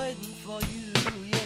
waiting for you. Yeah.